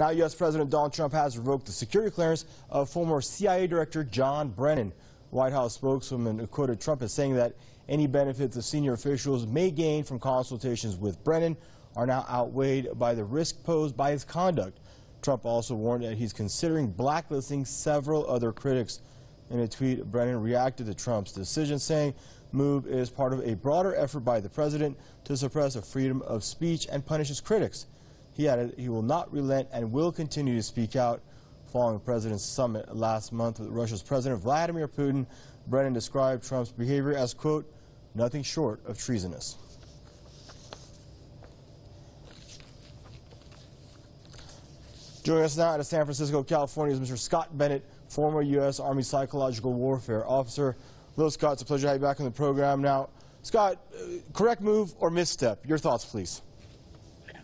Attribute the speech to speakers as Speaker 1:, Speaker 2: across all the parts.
Speaker 1: Now, U.S. President Donald Trump has revoked the security clearance of former CIA Director John Brennan. White House spokeswoman quoted Trump as saying that any benefits the senior officials may gain from consultations with Brennan are now outweighed by the risk posed by his conduct. Trump also warned that he's considering blacklisting several other critics. In a tweet, Brennan reacted to Trump's decision, saying move is part of a broader effort by the president to suppress the freedom of speech and punish his critics. He added he will not relent and will continue to speak out. Following the president's summit last month with Russia's President Vladimir Putin, Brennan described Trump's behavior as, quote, nothing short of treasonous. Joining us now out of San Francisco, California is Mr. Scott Bennett, former U.S. Army Psychological Warfare Officer. Hello, Scott. It's a pleasure to have you back on the program. Now, Scott, uh, correct move or misstep? Your thoughts, please.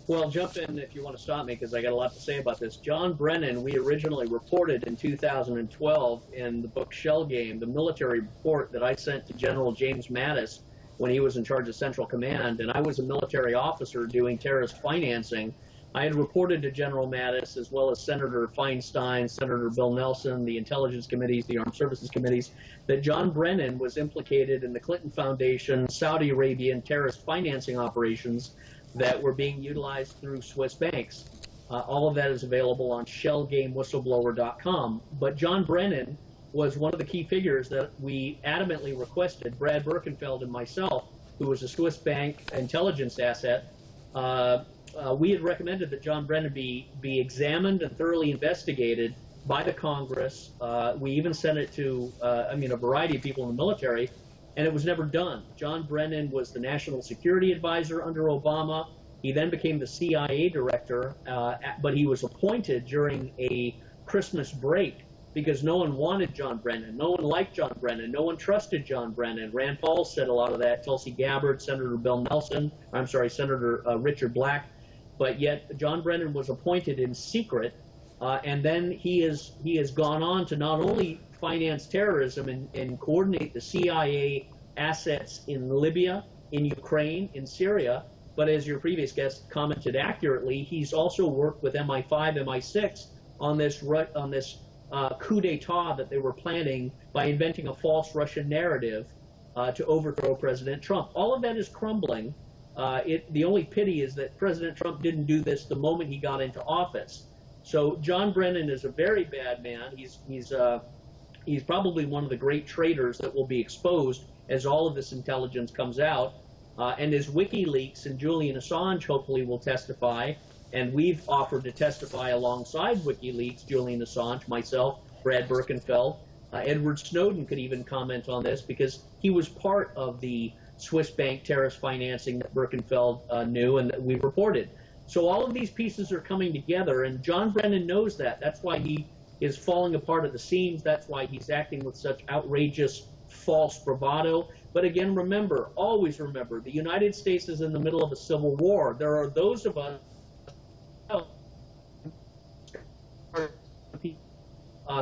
Speaker 2: Well, jump in if you want to stop me because I got a lot to say about this. John Brennan, we originally reported in 2012 in the book Shell Game, the military report that I sent to General James Mattis when he was in charge of Central Command, and I was a military officer doing terrorist financing I had reported to General Mattis, as well as Senator Feinstein, Senator Bill Nelson, the intelligence committees, the armed services committees, that John Brennan was implicated in the Clinton Foundation Saudi Arabian terrorist financing operations that were being utilized through Swiss banks. Uh, all of that is available on shellgamewhistleblower.com. But John Brennan was one of the key figures that we adamantly requested, Brad Birkenfeld and myself, who was a Swiss bank intelligence asset, uh, uh, we had recommended that John Brennan be, be examined and thoroughly investigated by the Congress. Uh, we even sent it to, uh, I mean, a variety of people in the military, and it was never done. John Brennan was the national security advisor under Obama. He then became the CIA director, uh, but he was appointed during a Christmas break because no one wanted John Brennan. No one liked John Brennan. No one trusted John Brennan. Rand Paul said a lot of that. Tulsi Gabbard, Senator Bill Nelson, I'm sorry, Senator uh, Richard Black but yet John Brennan was appointed in secret, uh, and then he is he has gone on to not only finance terrorism and, and coordinate the CIA assets in Libya, in Ukraine, in Syria, but as your previous guest commented accurately, he's also worked with MI5, MI6 on this on this uh, coup d'état that they were planning by inventing a false Russian narrative uh, to overthrow President Trump. All of that is crumbling. Uh, it, the only pity is that President Trump didn't do this the moment he got into office. So John Brennan is a very bad man. He's he's uh, he's probably one of the great traitors that will be exposed as all of this intelligence comes out. Uh, and as WikiLeaks and Julian Assange hopefully will testify, and we've offered to testify alongside WikiLeaks, Julian Assange, myself, Brad Birkenfeld, uh, Edward Snowden could even comment on this because he was part of the Swiss bank terrorist financing that Birkenfeld uh, knew and that we reported. So all of these pieces are coming together, and John Brennan knows that. That's why he is falling apart at the seams. That's why he's acting with such outrageous false bravado. But again, remember, always remember, the United States is in the middle of a civil war. There are those of us uh,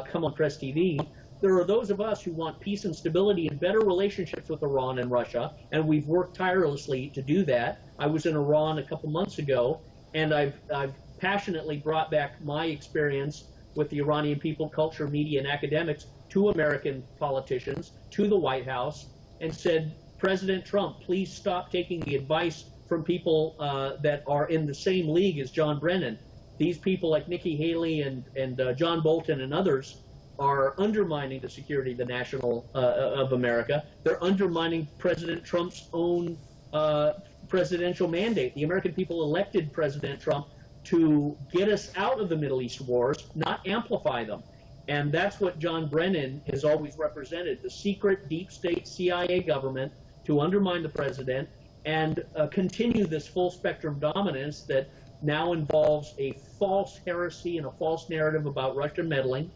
Speaker 2: come on Press TV there are those of us who want peace and stability and better relationships with Iran and Russia, and we've worked tirelessly to do that. I was in Iran a couple months ago, and I've, I've passionately brought back my experience with the Iranian people, culture, media, and academics to American politicians, to the White House, and said, President Trump, please stop taking the advice from people uh, that are in the same league as John Brennan. These people like Nikki Haley and, and uh, John Bolton and others are undermining the security of the national uh, of America. They're undermining President Trump's own uh, presidential mandate. The American people elected President Trump to get us out of the Middle East wars, not amplify them. And that's what John Brennan has always represented, the secret deep state CIA government to undermine the president and uh, continue this full spectrum dominance that now involves a false heresy and a false narrative about Russian meddling,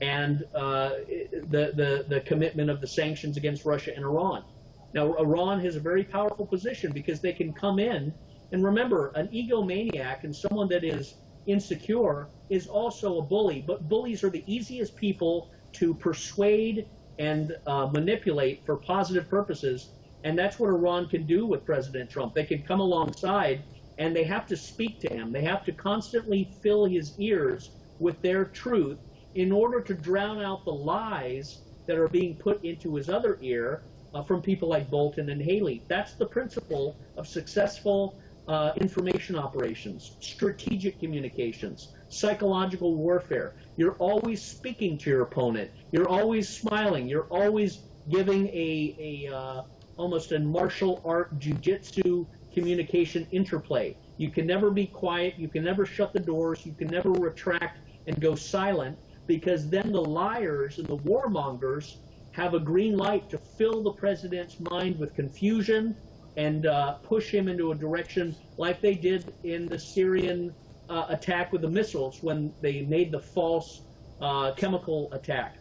Speaker 2: and uh, the, the, the commitment of the sanctions against Russia and Iran. Now, Iran has a very powerful position because they can come in, and remember, an egomaniac and someone that is insecure is also a bully, but bullies are the easiest people to persuade and uh, manipulate for positive purposes, and that's what Iran can do with President Trump. They can come alongside and they have to speak to him. They have to constantly fill his ears with their truth in order to drown out the lies that are being put into his other ear uh, from people like Bolton and Haley. That's the principle of successful uh, information operations, strategic communications, psychological warfare. You're always speaking to your opponent. You're always smiling. You're always giving a, a uh, almost a martial art jujitsu communication interplay. You can never be quiet. You can never shut the doors. You can never retract and go silent because then the liars and the warmongers have a green light to fill the president's mind with confusion and uh, push him into a direction like they did in the Syrian uh, attack with the missiles when they made the false uh, chemical attack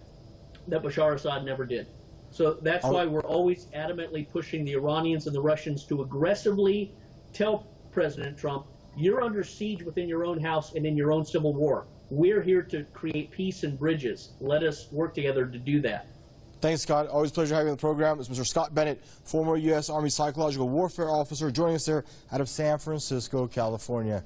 Speaker 2: that Bashar Assad never did. So that's why we're always adamantly pushing the Iranians and the Russians to aggressively tell President Trump, you're under siege within your own house and in your own civil war. We're here to create peace and bridges. Let us work together to do that.
Speaker 1: Thanks, Scott. Always a pleasure having you on the program. It's Mr. Scott Bennett, former U.S. Army Psychological Warfare Officer, joining us there out of San Francisco, California.